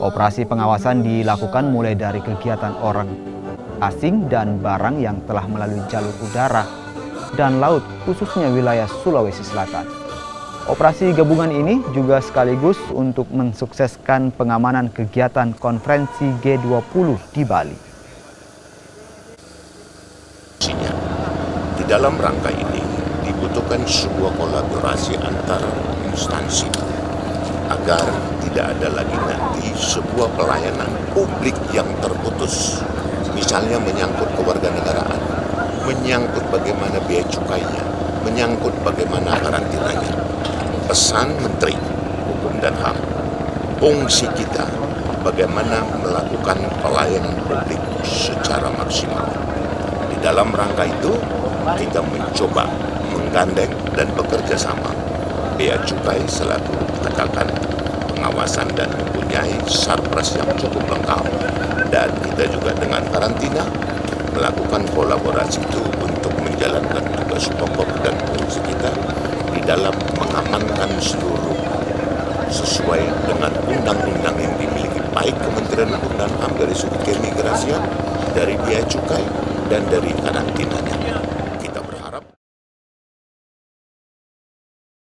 Operasi pengawasan dilakukan mulai dari kegiatan orang asing dan barang yang telah melalui jalur udara dan laut khususnya wilayah Sulawesi Selatan. Operasi gabungan ini juga sekaligus untuk mensukseskan pengamanan kegiatan konferensi G20 di Bali. Di dalam rangka ini dibutuhkan sebuah kolaborasi antar instansi agar tidak ada lagi nanti sebuah pelayanan publik yang terputus. Misalnya menyangkut kewarganegaraan, menyangkut bagaimana biaya cukainya, menyangkut bagaimana karantinanya. Pesan Menteri Hukum dan HAM, fungsi kita bagaimana melakukan pelayanan publik secara maksimal. Di dalam rangka itu, kita mencoba menggandeng dan bekerja sama Bea Cukai selaku tekankan dan mempunyai sarpras yang cukup lengkap dan kita juga dengan karantina melakukan kolaborasi itu untuk menjalankan tugas pokok dan fungsi kita di dalam mengamankan seluruh sesuai dengan undang-undang yang dimiliki baik Kementerian Hukum dan HAM dari sudut keimigrasian, dari biaya cukai, dan dari karantinanya.